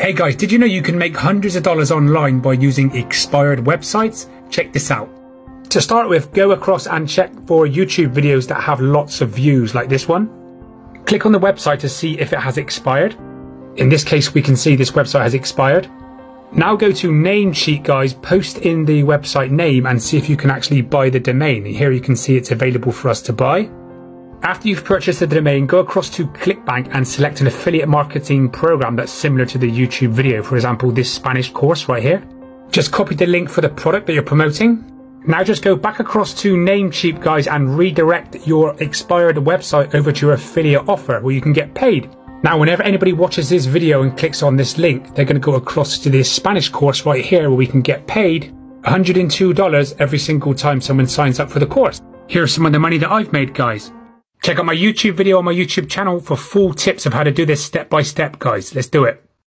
Hey guys, did you know you can make hundreds of dollars online by using expired websites? Check this out. To start with, go across and check for YouTube videos that have lots of views like this one. Click on the website to see if it has expired. In this case, we can see this website has expired. Now go to Namecheap guys, post in the website name and see if you can actually buy the domain. Here you can see it's available for us to buy. After you've purchased the domain, go across to ClickBank and select an affiliate marketing program that's similar to the YouTube video. For example, this Spanish course right here. Just copy the link for the product that you're promoting. Now just go back across to Namecheap guys and redirect your expired website over to your affiliate offer where you can get paid. Now, whenever anybody watches this video and clicks on this link, they're going to go across to this Spanish course right here where we can get paid $102 every single time someone signs up for the course. Here's some of the money that I've made, guys. Check out my YouTube video on my YouTube channel for full tips of how to do this step by step, guys. Let's do it.